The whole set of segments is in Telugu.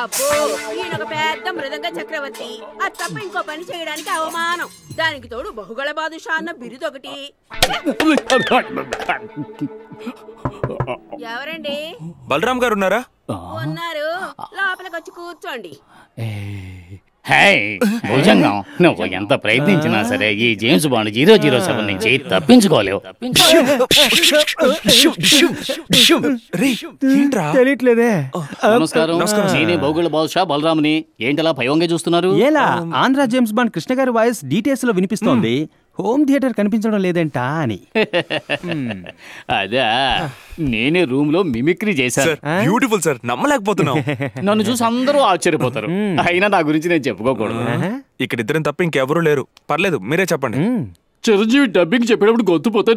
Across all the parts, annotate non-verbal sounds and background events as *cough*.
అబ్బో ఈయన ఒక పెద్ద మృదంగ చక్రవర్తి. అది తప్ప ఇంకో పని చేయడానికి అవమానం. దానికి తోడు బహుగళ బాదుషా అన్న బిరుదొకటి. ఎవరండి? బలరాం గారు ఉన్నారా? ఉన్నారు. లోపలికి వచ్చి కూర్చోండి హే భుజంగం. నువ్వు ఎంత ప్రయత్నించినా సరే ఈ James Bond zero zero seven నుంచి తప్పించుకోలేవు. తెలియట్లేదే. నమస్కారం. నేనే బౌగుల బాదుషా బలరాముని. ఏంటలా భయంగా చూస్తున్నారు? ఏలా? ఆంధ్ర జేమ్స్ బాండ్ కృష్ణ గారి వాయిస్ డీటెయిల్స్లో వినిపిస్తోంది. హోమ్ థియేటర్ కనిపించడం లేదంటా అని. *laughs* అదా నేనే రూమ్లో మిమిక్రీ చేశాను. Sir beautiful sir నమ్మలేకపోతున్నాం. *laughs* నన్ను చూసి అందరూ ఆశ్చర్యపోతారు. *laughs* అయినా నా గురించి నేను చెప్పుకోకూడదు. ఇక్కడ ఇద్దరం తప్ప ఇంకెవరూ లేరు. పర్లేదు మీరే చెప్పండి. చిరంజీవి డబ్బింగ్ చెప్పేటప్పుడు గొంతు పోతే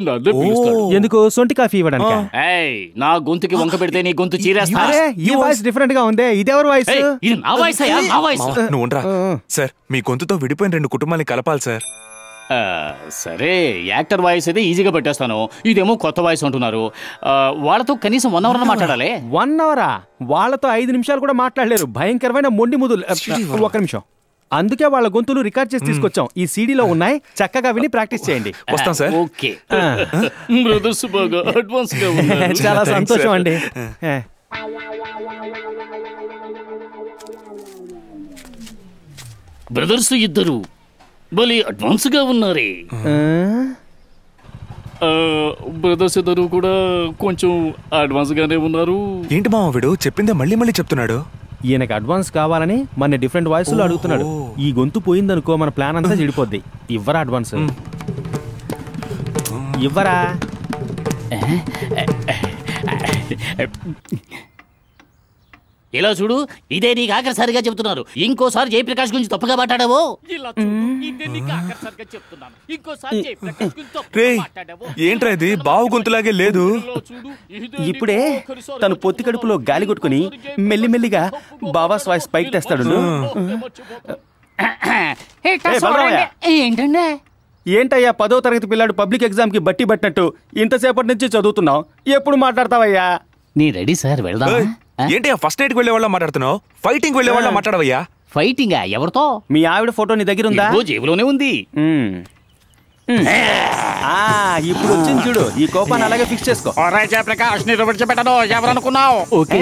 ఎందుకు సొంటి కాఫీ ఇవ్వడానికి? ఏయ్, నా గొంతుకి వంక పెడితే నీ గొంతు చీరేస్తా? ఈ వాయిస్ డిఫరెంట్గా ఉంది ఇదెవరి వాయిస్ ఇది నా వాయిస్ అయ్యా నా వాయిస్ నువ్వు ఉండరా? సార్ మీ గొంతుతో విడిపోయిన రెండు కుటుంబాలని కలపాలి సార్. సరే యాక్టర్ వాయిస్ అయితే ఈజీగా పెట్టేస్తాను. ఇదేమో కొత్త వాయిస్ అంటున్నారు. వాళ్ళతో కనీసం వన్ అవర్ మాట్లాడాలి? వన్ అవరా వాళ్ళతో ఐదు నిమిషాలు కూడా మాట్లాడలేరు. భయంకరమైన మొండి ముదులు ఒక నిమిషం. అందుకే వాళ్ళ గొంతులు రికార్డ్ చేసి తీసుకొచ్చాం. ఈ సీడీలో ఉన్నాయి. చక్కగా విని ప్రాక్టీస్ చేయండి. *laughs* వస్తాం సార్. ఓకే. బ్రదర్స్ బాగా అడ్వాన్స్గా ఉన్నారు. *laughs* చాలా సంతోషం అండి. బ్రదర్స్ ఇద్దరు. బలి అడ్వాన్స్గా ఉన్నారే బ్రదర్స్ ఇద్దరు కూడా కొంచెం అడ్వాన్స్ గానే ఉన్నారు. ఏంటి మామ వీడు? చెప్పిందే మళ్ళీ మళ్ళీ చెప్తున్నాడు. ఈయనకి అడ్వాన్స్ కావాలని మన డిఫరెంట్ వాయిస్లో అడుగుతున్నాడు ఈ గొంతు పోయిందనుకో మన ప్లాన్ అంతా చెడిపోద్ది. ఇవ్వరా అడ్వాన్స్? ఇవ్వరా? ఇలా చూడు ఇదే నీకు ఆఖరిసారిగా చెప్తున్నారు ఇంకోసారి జయప్రకాష్ గురించి తప్పుగా మాట్లాడావు? ఏంట్రా ఇది? బావు గొంతులాగే లేదు. ఇప్పుడే తను పొత్తి కడుపులో గాలి కొట్టుకుని మెల్లిమెల్లిగా బాబాస్ వాయిస్ పైకి తెస్తాడు. ఏంటండి ఏంటయ్యా పదో తరగతి పిల్లాడు పబ్లిక్ ఎగ్జామ్కి బట్టి పట్టినట్టు ఇంతసేపటి నుంచి చదువుతున్నావు. ఎప్పుడు మాట్లాడతావయ్యా? నీ రెడీ సార్ వెళ్దాం ఏంటి ఫస్ట్ నైట్ వెళ్ళే వాళ్ళ మాట్లాడుతున్నావు? ఫైటింగ్ వెళ్ళే వాళ్ళ మాట్లాడవయ్యా? ఫైటింగ్ ఎవరితో? మీ ఆవిడ ఫోటో నీ దగ్గర ఉందా? జేబులోనే ఉంది. ఇప్పుడు వచ్చింది చూడు. ఈ కోపాన్ని అలాగే ఫిక్స్ చేసుకో. జయప్రకాష్ని విడిచిపెట్టను ఎవరనుకున్నావు? ఓకే.